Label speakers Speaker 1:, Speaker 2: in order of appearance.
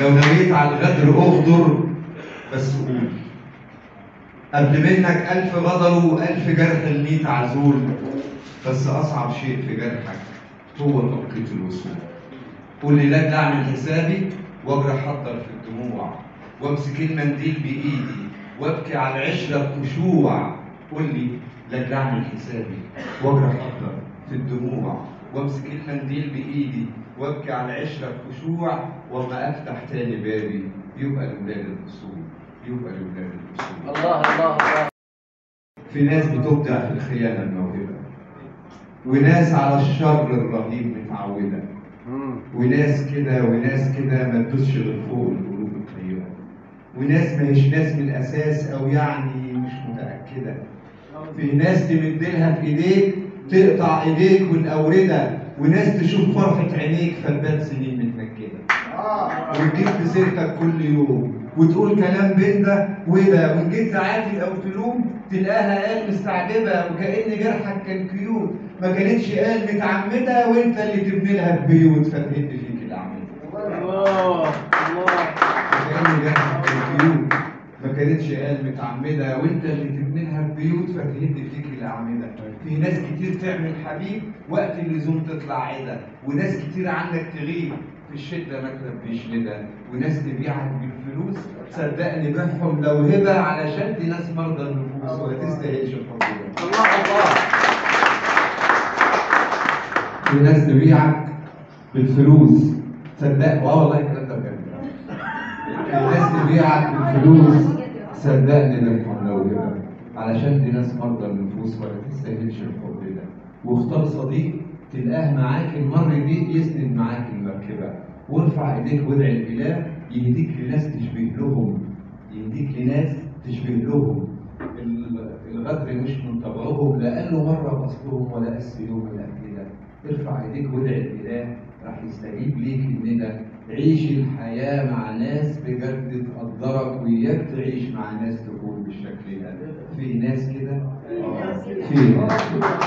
Speaker 1: لو نويت على الغدر أغدر بس قول. قبل منك ألف غدر وألف جرح الميت عزول بس أصعب شيء في جرحك هو توقيت الوصول قول لي لا أعمل حسابي وأجري أحضر في الدموع وأمسك المنديل بإيدي وأبكي على العشرة بخشوع قول لي لا أعمل حسابي وأجري أحضر في الدموع. وامسك المنديل بإيدي وابكي على العشره بخشوع وما أفتح تاني بابي. يبقى لولاد الاصول يبقى لولاد الاصول
Speaker 2: الله الله الله.
Speaker 1: في ناس بتبدع في الخيانة الموهبة. وناس على الشر الرهيب متعودة. وناس كده وناس كده ما تدوسش غير فوق القلوب الطيبة. وناس ما هيش ناس من الأساس أو يعني مش متأكدة. في ناس تمد لها في إيديك تقطع إيديك والأوردة وناس تشوف فرحة عينيك فتبات سنين متنكده وتجيب في سيرتك كل يوم وتقول كلام بين ده وده وإن جيت أو تلوم تلاقيها قال مستعجبة وكأن جرحك كان cute. ما كانتش قال متعمدة وأنت اللي تبني لها البيوت فتهد فيك الأعمدة.
Speaker 2: الله
Speaker 1: كأن جرحك كان cute ما كانتش قال متعمدة وانت اللي تبني لها البيوت فتهد فيك الأعمدة. في ناس كتير تعمل حبيب وقت اللزوم تطلع عده وناس كتير عنك تغيب في الشدة ما تلبيش وناس تبيعك بالفلوس. صدقني بيعهم لو هبة علشان دي ناس مرضى النفوس وما تستاهلش الحب
Speaker 2: الله الله
Speaker 1: في ناس تبيعك بالفلوس. صدق آه والله الكلام ده بجد. في ناس تبيعك بالفلوس. صدقني ده محمد علشان دي ناس مرضى النفوس ولا تستاهلش الحب ده. واختار صديق تلقاه معاك المر دي يسند معاك المركبة. وارفع ايديك وادعي الإله يهديك لناس تشبه لهم. يهديك لناس تشبه لهم. ال- الغدر مش من طبعهم لا قالوا مرة باصلهم ولا قس يوم كده ارفع ايديك وادعي الإله راح يستجيب ليك الندى عيش الحياة مع ناس بجد تقدرك وياك تعيش مع ناس تكون بالشكل ده. في ناس كده. في ناس كده.